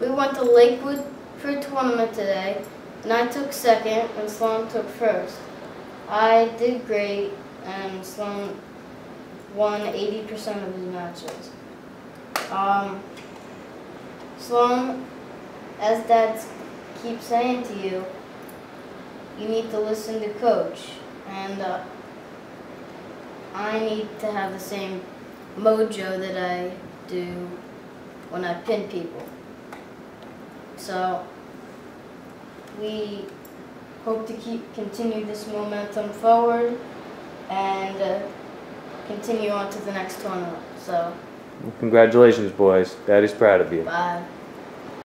We went to Lakewood for a tournament today, and I took second, and Sloan took first. I did great, and Sloan won 80% of his matches. Um, Sloan, as Dad keeps saying to you, you need to listen to Coach, and uh, I need to have the same mojo that I do when I pin people. So we hope to keep continue this momentum forward and uh, continue on to the next tournament. So Congratulations, boys. Daddy's proud of you. bye.